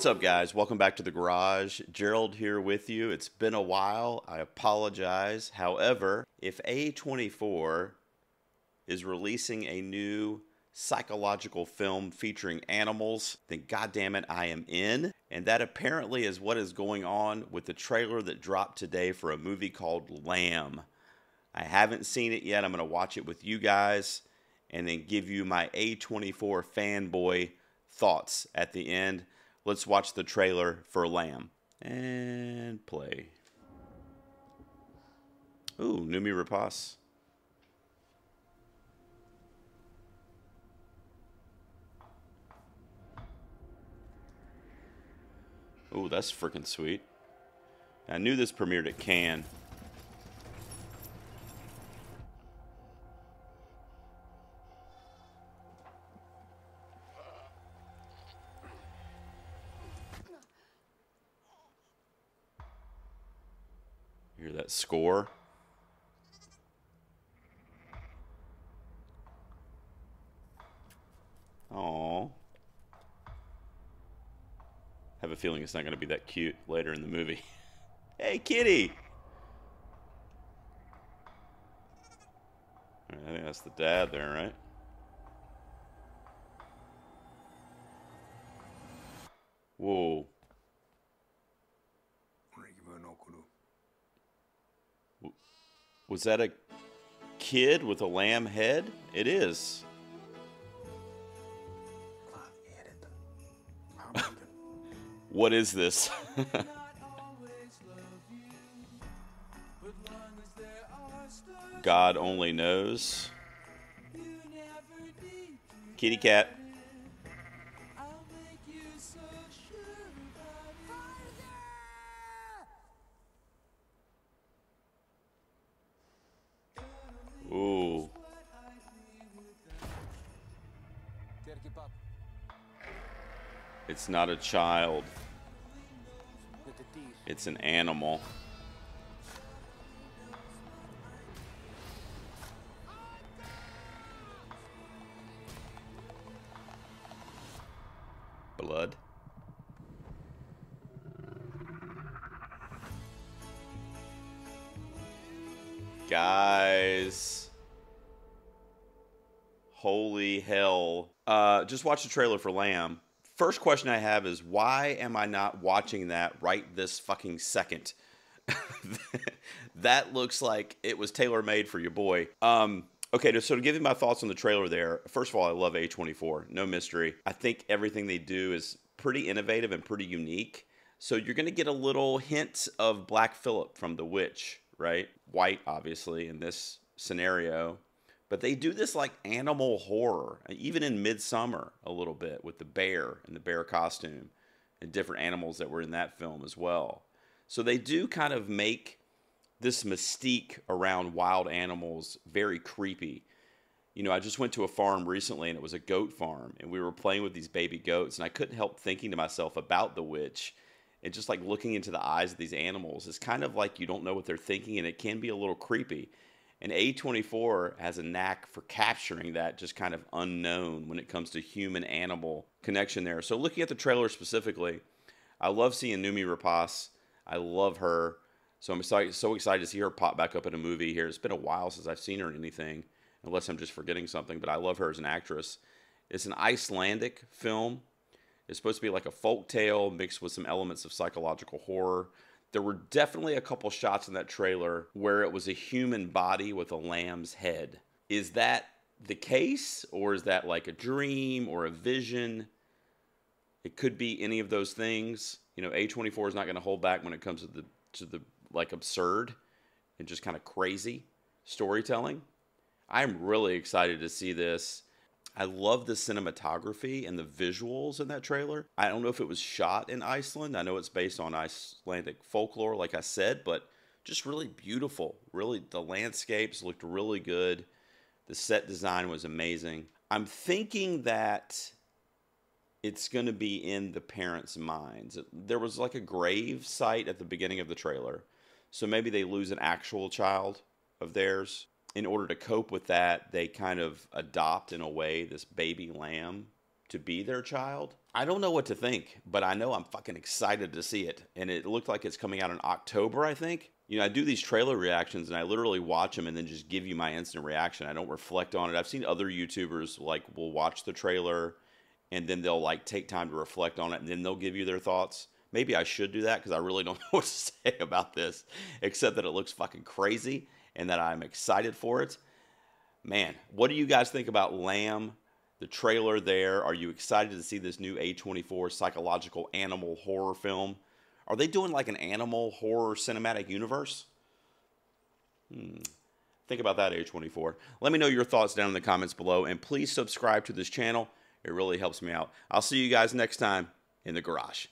What's up, guys? Welcome back to the garage. Gerald here with you. It's been a while. I apologize. However, if A24 is releasing a new psychological film featuring animals, then goddamn it, I am in. And that apparently is what is going on with the trailer that dropped today for a movie called Lamb. I haven't seen it yet. I'm going to watch it with you guys and then give you my A24 fanboy thoughts at the end. Let's watch the trailer for Lamb. And play. Ooh, Noomi Rapace. Ooh, that's freaking sweet. I knew this premiered at Cannes. Hear that score? Oh. Have a feeling it's not going to be that cute later in the movie. hey, kitty! I think that's the dad there, right? Whoa. Was that a kid with a lamb head? It is. what is this? God only knows. Kitty cat. It's not a child. It's an animal. Blood. Guys. Holy hell. Uh, just watch the trailer for Lamb. First question I have is why am I not watching that right this fucking second? that looks like it was tailor made for your boy. Um, okay, so to give you my thoughts on the trailer there, first of all, I love A24. No mystery. I think everything they do is pretty innovative and pretty unique. So you're going to get a little hint of Black Phillip from The Witch, right? White, obviously, in this scenario. But they do this like animal horror, uh, even in Midsommar a little bit with the bear and the bear costume and different animals that were in that film as well. So they do kind of make this mystique around wild animals very creepy. You know, I just went to a farm recently and it was a goat farm and we were playing with these baby goats and I couldn't help thinking to myself about the witch and just like looking into the eyes of these animals is kind of like you don't know what they're thinking and it can be a little creepy. And A24 has a knack for capturing that just kind of unknown when it comes to human animal connection there. So, looking at the trailer specifically, I love seeing Noomi Rapace. I love her. So, I'm so, so excited to see her pop back up in a movie here. It's been a while since I've seen her in anything, unless I'm just forgetting something, but I love her as an actress. It's an Icelandic film. It's supposed to be like a folk tale mixed with some elements of psychological horror there were definitely a couple shots in that trailer where it was a human body with a lamb's head. Is that the case, or is that like a dream or a vision? It could be any of those things. You know, A24 is not going to hold back when it comes to the to the like absurd and just kind of crazy storytelling. I'm really excited to see this. I love the cinematography and the visuals in that trailer. I don't know if it was shot in Iceland. I know it's based on Icelandic folklore, like I said, but just really beautiful. Really, the landscapes looked really good. The set design was amazing. I'm thinking that it's going to be in the parents' minds. There was like a grave site at the beginning of the trailer. So maybe they lose an actual child of theirs in order to cope with that, they kind of adopt in a way this baby lamb to be their child. I don't know what to think, but I know I'm fucking excited to see it. And it looked like it's coming out in October, I think. You know, I do these trailer reactions and I literally watch them and then just give you my instant reaction. I don't reflect on it. I've seen other YouTubers like will watch the trailer and then they'll like take time to reflect on it and then they'll give you their thoughts. Maybe I should do that because I really don't know what to say about this, except that it looks fucking crazy and that I'm excited for it. Man, what do you guys think about Lamb? The trailer there. Are you excited to see this new A24 psychological animal horror film? Are they doing like an animal horror cinematic universe? Hmm. Think about that, A24. Let me know your thoughts down in the comments below, and please subscribe to this channel. It really helps me out. I'll see you guys next time in the garage.